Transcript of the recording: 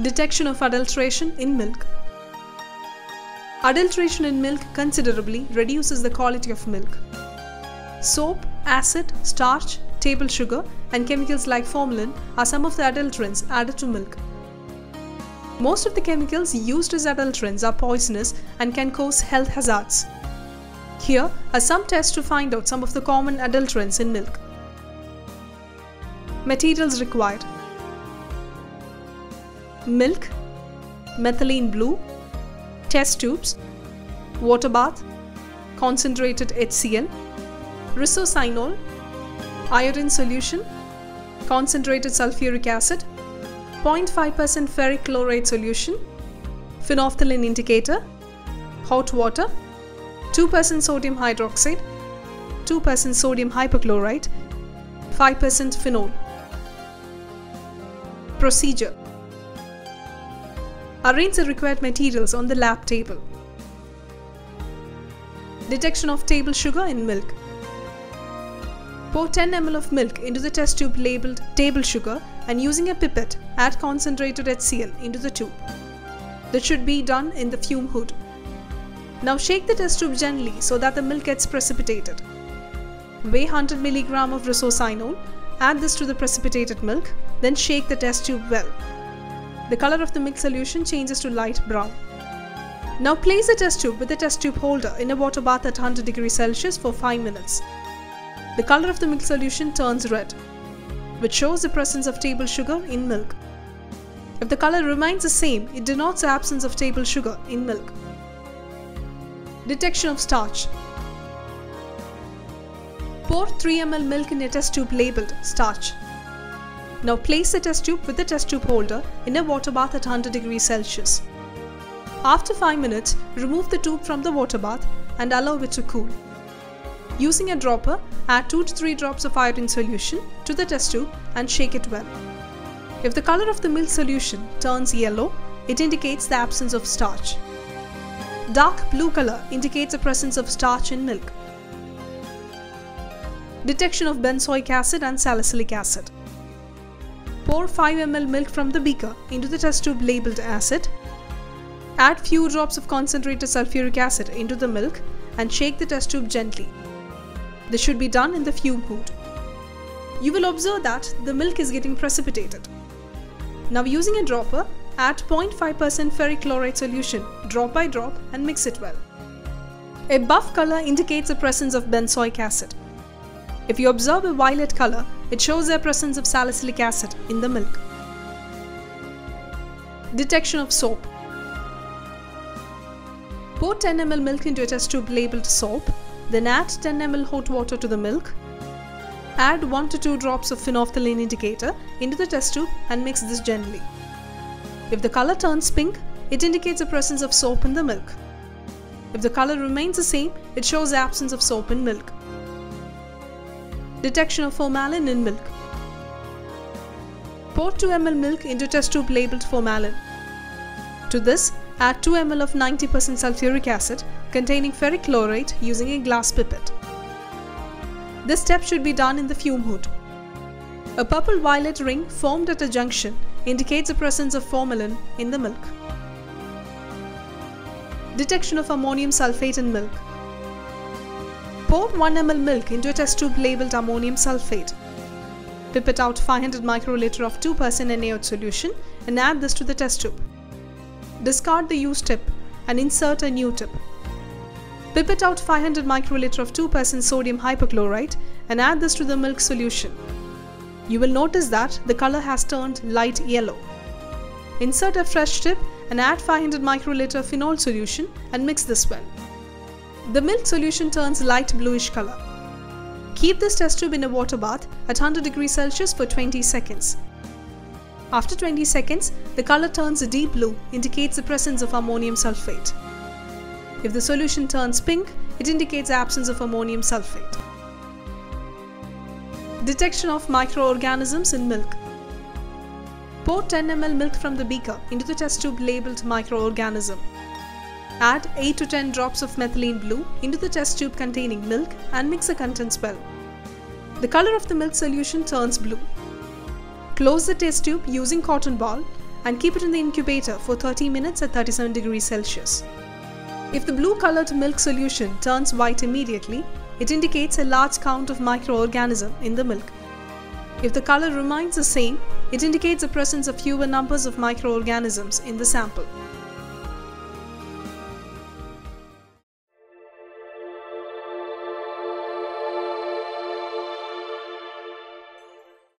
Detection of adulteration in milk. Adulteration in milk considerably reduces the quality of milk. Soap, acid, starch, table sugar, and chemicals like formalin are some of the adulterants added to milk. Most of the chemicals used as adulterants are poisonous and can cause health hazards. Here are some tests to find out some of the common adulterants in milk. Materials required Milk, methylene blue, test tubes, water bath, concentrated HCl, resorcinol, iodine solution, concentrated sulfuric acid, 0.5% ferric chloride solution, phenolphthalein indicator, hot water, 2% sodium hydroxide, 2% sodium hypochlorite, 5% phenol. Procedure Arrange the required materials on the lab table. Detection of table sugar in milk. Pour 10 ml of milk into the test tube labeled table sugar and using a pipette add concentrated HCl into the tube. This should be done in the fume hood. Now shake the test tube gently so that the milk gets precipitated. Weigh 100 mg of resorcinol, add this to the precipitated milk, then shake the test tube well. The color of the milk solution changes to light brown. Now place the test tube with the test tube holder in a water bath at 100 degrees Celsius for 5 minutes. The color of the milk solution turns red, which shows the presence of table sugar in milk. If the color remains the same, it denotes the absence of table sugar in milk. Detection of starch. Pour 3 ml milk in a test tube labeled starch. Now place the test tube with the test tube holder in a water bath at 100 degrees Celsius. After 5 minutes, remove the tube from the water bath and allow it to cool. Using a dropper, add 2 to 3 drops of iodine solution to the test tube and shake it well. If the color of the milk solution turns yellow, it indicates the absence of starch. Dark blue color indicates the presence of starch in milk. Detection of benzoic acid and salicylic acid. Pour 5 ml milk from the beaker into the test tube labeled acid. Add few drops of concentrated sulfuric acid into the milk and shake the test tube gently. This should be done in the fume hood. You will observe that the milk is getting precipitated. Now using a dropper, add 0.5% ferric chloride solution drop by drop and mix it well. A buff color indicates the presence of benzoic acid. If you observe a violet color, it shows the presence of salicylic acid in the milk. Detection of soap. Pour 10 ml milk into a test tube labeled soap, then add 10 ml hot water to the milk. Add 1 to 2 drops of phenolphthalein indicator into the test tube and mix this gently. If the color turns pink, it indicates the presence of soap in the milk. If the color remains the same, it shows the absence of soap in milk. Detection of formalin in milk. Pour 2 ml milk into test tube labeled formalin. To this, add 2 ml of 90% sulfuric acid containing ferric chloride using a glass pipette. This step should be done in the fume hood. A purple-violet ring formed at a junction indicates the presence of formalin in the milk. Detection of ammonium sulfate in milk. Pour 1 ml milk into a test tube labeled ammonium sulfate. Pipette out 500 microliter of 2% NaOH solution and add this to the test tube. Discard the used tip and insert a new tip. Pipette out 500 microliter of 2% sodium hypochlorite and add this to the milk solution. You will notice that the color has turned light yellow. Insert a fresh tip and add 500 microliter phenol solution and mix this well. The milk solution turns light bluish color. Keep this test tube in a water bath at 100 degrees Celsius for 20 seconds. After 20 seconds, the color turns a deep blue, indicates the presence of ammonium sulfate. If the solution turns pink, it indicates the absence of ammonium sulfate. Detection of microorganisms in milk. Pour 10 ml milk from the beaker into the test tube labeled microorganism. Add 8 to 10 drops of methylene blue into the test tube containing milk and mix the contents well. The color of the milk solution turns blue. Close the test tube using cotton ball and keep it in the incubator for 30 minutes at 37 degrees Celsius. If the blue colored milk solution turns white immediately, it indicates a large count of microorganism in the milk. If the color remains the same, it indicates the presence of fewer numbers of microorganisms in the sample.